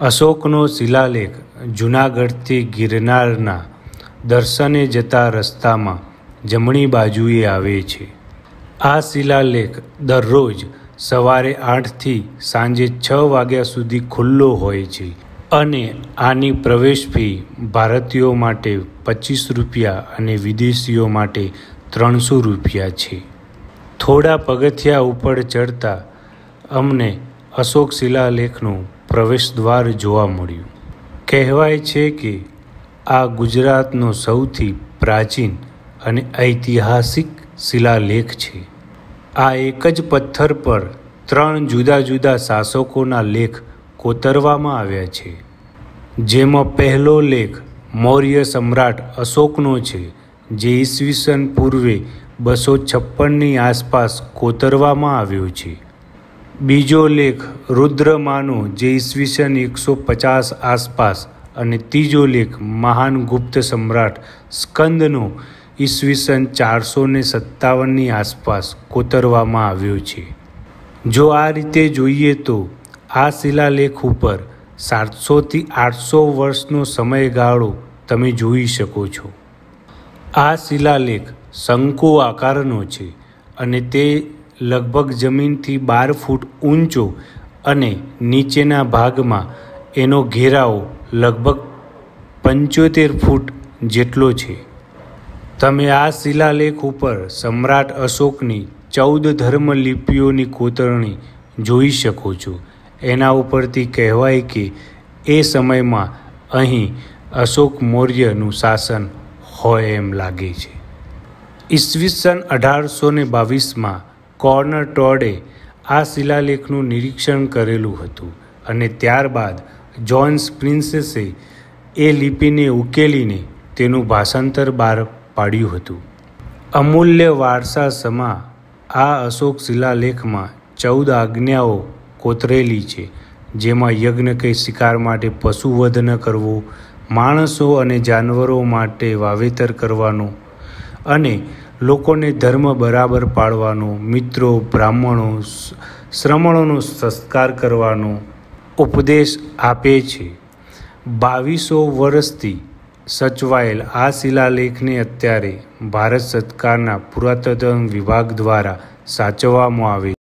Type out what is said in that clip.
અશોકનો શિલાલેખ જૂનાગઢથી ગિરનારના દર્શને જતા રસ્તામાં જમણી બાજુએ આવે છે. આ શિલાલેખ દરરોજ સવારે આઠથી સાંજે છ વાગ્યા સુધી ખુલ્લો હોય છે અને આની પ્રવેશ ફી ભારતીયો માટે પચીસ રૂપિયા અને વિદેશીઓ માટે ત્રણસો રૂપિયા છે. થોડા પગથિયા ઉપર ચડતા અમને અશોક શિલાલેખનું પ્રવેશદ્વાર જોવા મળ્યું. કહેવાય છે કે આ ગુજરાતનો સૌથી પ્રાચીન અને ઐતિહાસિક શિલાલેખ છે. આ એક જ પથ્થર પર ત્રણ જુદા જુદા શાસકોના લેખ કોતરવામાં આવ્યા છે. જેમાં પહેલો લેખ મૌર્ય સમ્રાટ અશોકનો છે, જે ઈસવીસન પૂર્વે બસો છપ્પનની આસપાસ કોતરવામાં આવ્યો છે. બીજો લેખ રુદ્રમાનો જે ઈસવીસન એકસો પચાસ આસપાસ અને ત્રીજો લેખ મહાન ગુપ્ત સમ્રાટ સ્કંદનો ઈસવીસન ચારસો ને સત્તાવનની આસપાસ કોતરવામાં આવ્યો છે. જો આ રીતે જોઈએ તો આ શિલાલેખ ઉપર સાતસોથી આઠસો વર્ષનો સમયગાળો તમે જોઈ શકો છો. આ શિલાલેખ શંકુ આકારનો છે અને તે લગભગ જમીનથી બાર ફૂટ ઊંચો અને નીચેના ભાગમાં એનો ઘેરાવો લગભગ પંચોતેર ફૂટ જેટલો છે. તમે આ શિલાલેખ ઉપર સમ્રાટ અશોકની ચૌદ ધર્મ લિપિઓની કોતરણી જોઈ શકો છો. એના ઉપરથી કહેવાય કે એ સમયમાં અહીં અશોક મૌર્યનું શાસન હોય એમ લાગે છે. ઈસવીસન અઢારસો ને બાવીસમાં કોર્નર ટોડે આ શિલાલેખનું નિરીક્ષણ કરેલું હતું અને ત્યારબાદ જોન્સ પ્રિન્સેસે એ લિપિને ઉકેલીને તેનું ભાષાંતર બહાર પાડ્યું હતું. અમૂલ્ય વારસા સમા આ અશોક શિલાલેખમાં ચૌદ આજ્ઞાઓ કોતરેલી છે, જેમાં યજ્ઞ કે શિકાર માટે પશુવધ ન કરવું, માણસો અને જાનવરો માટે વાવેતર કરવાનું અને લોકોને ધર્મ બરાબર પાળવાનો મિત્રો, બ્રાહ્મણો, શ્રમણોનો સંસ્કાર કરવાનો ઉપદેશ આપે છે. બાવીસો વર્ષથી સચવાયેલ આ શિલાલેખને અત્યારે ભારત સરકારના પુરાતત્વ વિભાગ દ્વારા સાચવવામાં આવે